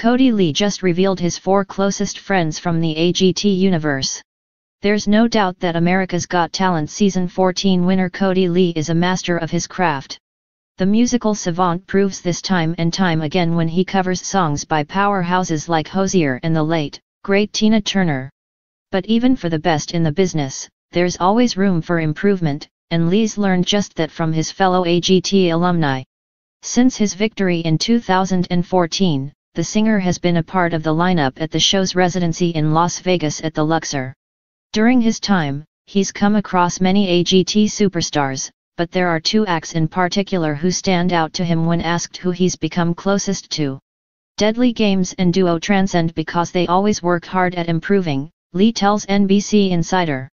Kodi Lee just revealed his four closest friends from the AGT universe. There's no doubt that America's Got Talent Season 14 winner Kodi Lee is a master of his craft. The musical savant proves this time and time again when he covers songs by powerhouses like Hozier and the late, great Tina Turner. But even for the best in the business, there's always room for improvement, and Lee's learned just that from his fellow AGT alumni. Since his victory in 2014, the singer has been a part of the lineup at the show's residency in Las Vegas at the Luxor. During his time, he's come across many AGT superstars, but there are two acts in particular who stand out to him when asked who he's become closest to. Deadly Games and Duo transcend because they always work hard at improving, Lee tells NBC Insider.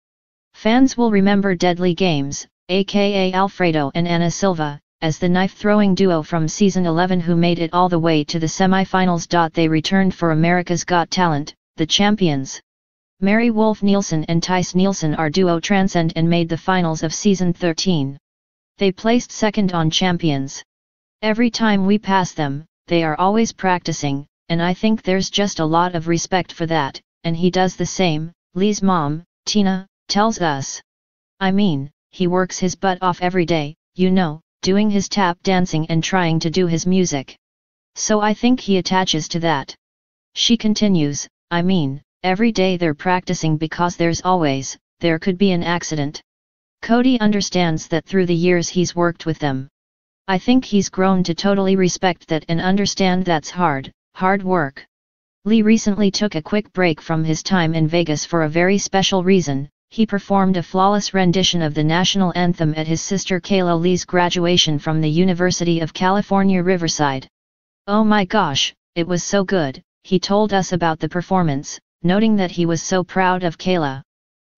Fans will remember Deadly Games, aka Alfredo and Ana Silva, as the knife-throwing duo from season 11 who made it all the way to the semi-finals. They returned for America's Got Talent, the champions. Mary Wolfe Nielsen and Tyce Nielsen are duo transcend and made the finals of season 13. They placed second on champions. Every time we pass them, they are always practicing, and I think there's just a lot of respect for that, and he does the same, Lee's mom, Tina, tells us. I mean, he works his butt off every day, you know, doing his tap dancing and trying to do his music. So I think he attaches to that. She continues, I mean, Every day they're practicing because there's always, there could be an accident. Kodi understands that through the years he's worked with them. I think he's grown to totally respect that and understand that's hard, hard work. Lee recently took a quick break from his time in Vegas for a very special reason, he performed a flawless rendition of the national anthem at his sister Kayla Lee's graduation from the University of California Riverside. Oh my gosh, it was so good, he told us about the performance, noting that he was so proud of Kayla.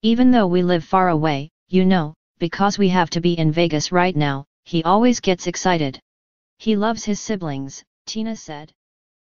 Even though we live far away, you know, because we have to be in Vegas right now, he always gets excited. He loves his siblings, Tina said.